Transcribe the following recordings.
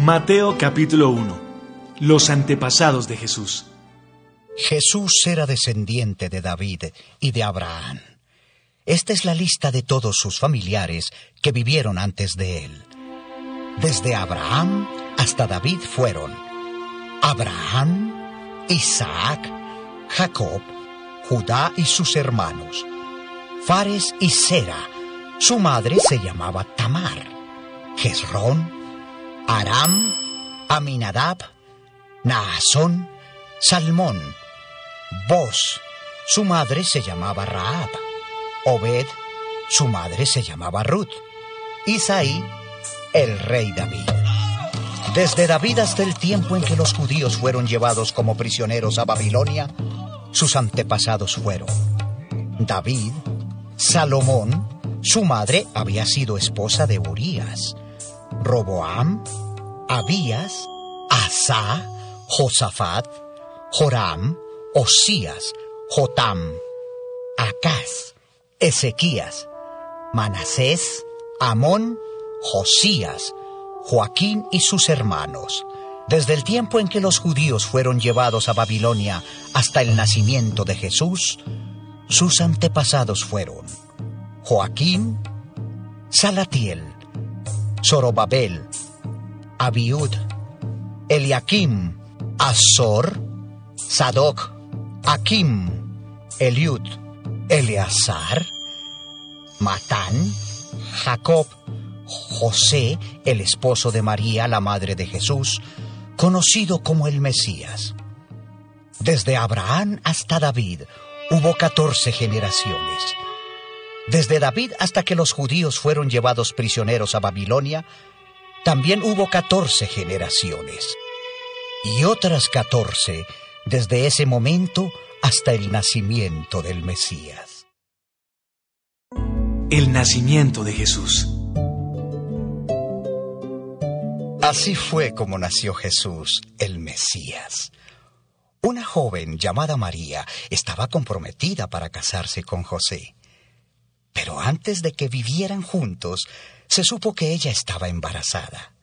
Mateo capítulo 1. Los antepasados de Jesús. Jesús era descendiente de David y de Abraham. Esta es la lista de todos sus familiares que vivieron antes de él. Desde Abraham hasta David fueron Abraham, Isaac, Jacob, Judá y sus hermanos, Fares y Sera. Su madre se llamaba Tamar, Jezrón, Aram, Aminadab, Naasón, Salmón, Boz. Su madre se llamaba Raab. Obed, su madre se llamaba Ruth. Isaí, el rey David. Desde David hasta el tiempo en que los judíos fueron llevados como prisioneros a Babilonia, sus antepasados fueron David, Salomón, su madre había sido esposa de Urías, Roboam, Abías, Asa, Josafat, Joram, Osías, Jotam, Acaz, Ezequías, Manasés, Amón, Josías, Joaquín y sus hermanos. Desde el tiempo en que los judíos fueron llevados a Babilonia hasta el nacimiento de Jesús, sus antepasados fueron Joaquín, Salatiel, Zorobabel, Abiud, Eliakim, Azor, Sadoc, Akim, Eliud, Eleazar, Matán, Jacob, José, el esposo de María, la madre de Jesús, conocido como el Mesías. Desde Abraham hasta David hubo catorce generaciones. Desde David hasta que los judíos fueron llevados prisioneros a Babilonia, también hubo catorce generaciones. Y otras catorce desde ese momento hasta el nacimiento del Mesías. El nacimiento de Jesús. Así fue como nació Jesús, el Mesías. Una joven llamada María estaba comprometida para casarse con José. Pero antes de que vivieran juntos, se supo que ella estaba embarazada.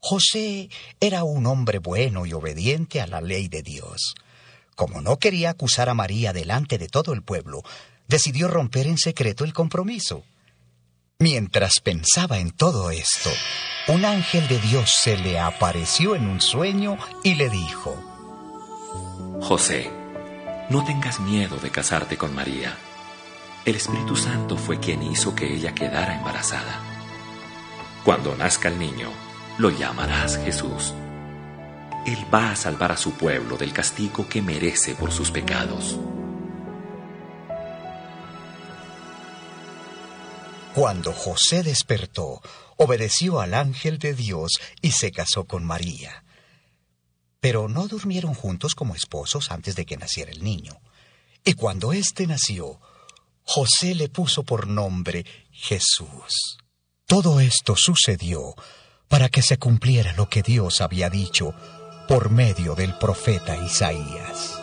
José era un hombre bueno y obediente a la ley de Dios. Como no quería acusar a María delante de todo el pueblo, decidió romper en secreto el compromiso. Mientras pensaba en todo esto, un ángel de Dios se le apareció en un sueño y le dijo, José, no tengas miedo de casarte con María el Espíritu Santo fue quien hizo que ella quedara embarazada. Cuando nazca el niño, lo llamarás Jesús. Él va a salvar a su pueblo del castigo que merece por sus pecados. Cuando José despertó, obedeció al ángel de Dios y se casó con María. Pero no durmieron juntos como esposos antes de que naciera el niño. Y cuando éste nació, José le puso por nombre Jesús. Todo esto sucedió para que se cumpliera lo que Dios había dicho por medio del profeta Isaías.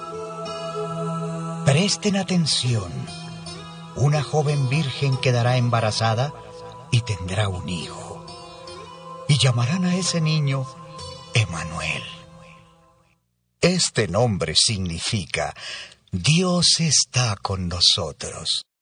Presten atención. Una joven virgen quedará embarazada y tendrá un hijo. Y llamarán a ese niño Emanuel. Este nombre significa Dios está con nosotros.